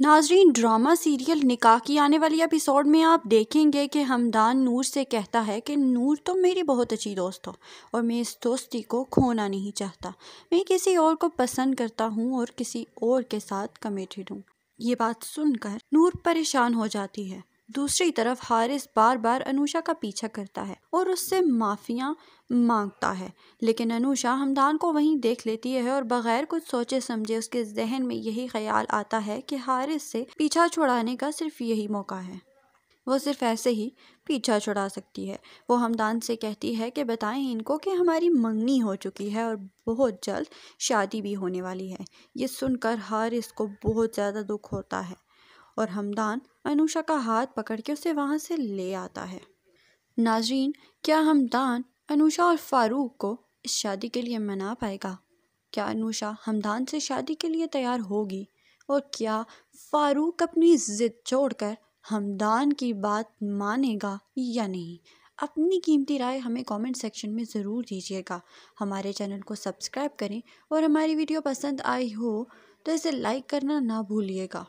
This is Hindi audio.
नाजरीन, ड्रामा सीरियल निकाह की आने वाली एपिसोड में आप देखेंगे कि हमदान नूर से कहता है कि नूर तो मेरी बहुत अच्छी दोस्त हो और मैं इस दोस्ती को खोना नहीं चाहता। मैं किसी और को पसंद करता हूँ और किसी और के साथ कमेटेड हूँ। ये बात सुनकर नूर परेशान हो जाती है। दूसरी तरफ़ हारिस बार बार अनुषा का पीछा करता है और उससे माफिया माँगता है। लेकिन अनुषा हमदान को वहीं देख लेती है और बगैर कुछ सोचे समझे उसके जहन में यही ख्याल आता है कि हारिस से पीछा छुड़ाने का सिर्फ़ यही मौका है। वो सिर्फ़ ऐसे ही पीछा छुड़ा सकती है। वो हमदान से कहती है कि बताएँ इनको कि हमारी मंगनी हो चुकी है और बहुत जल्द शादी भी होने वाली है। ये सुनकर हारिस को बहुत ज़्यादा दुख होता है। और हमदान अनुषा का हाथ पकड़ के उसे वहाँ से ले आता है। नाजरीन, क्या हमदान अनुषा और फारूक को इस शादी के लिए मना पाएगा? क्या अनुषा हमदान से शादी के लिए तैयार होगी? और क्या फारूक अपनी ज़िद छोड़कर हमदान की बात मानेगा या नहीं? अपनी कीमती राय हमें कमेंट सेक्शन में ज़रूर दीजिएगा। हमारे चैनल को सब्सक्राइब करें और हमारी वीडियो पसंद आई हो तो इसे लाइक करना ना भूलिएगा।